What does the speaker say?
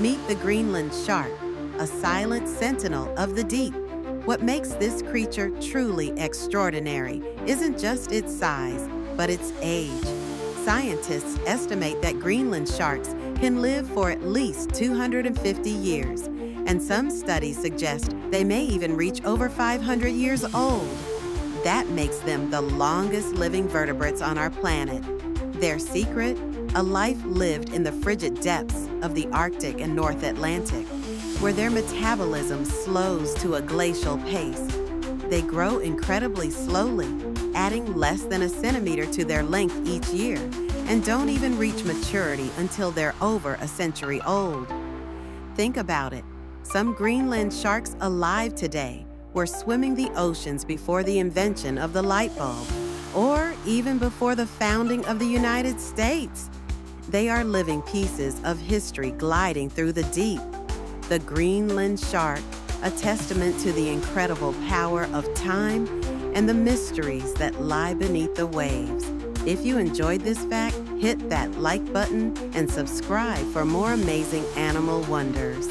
Meet the Greenland shark, a silent sentinel of the deep. What makes this creature truly extraordinary isn't just its size, but its age. Scientists estimate that Greenland sharks can live for at least 250 years, and some studies suggest they may even reach over 500 years old. That makes them the longest living vertebrates on our planet. Their secret? A life lived in the frigid depths of the Arctic and North Atlantic, where their metabolism slows to a glacial pace. They grow incredibly slowly, adding less than a centimeter to their length each year, and don't even reach maturity until they're over a century old. Think about it. Some Greenland sharks alive today were swimming the oceans before the invention of the light bulb, or even before the founding of the United States. They are living pieces of history gliding through the deep. The Greenland shark, a testament to the incredible power of time and the mysteries that lie beneath the waves. If you enjoyed this fact, hit that like button and subscribe for more amazing animal wonders.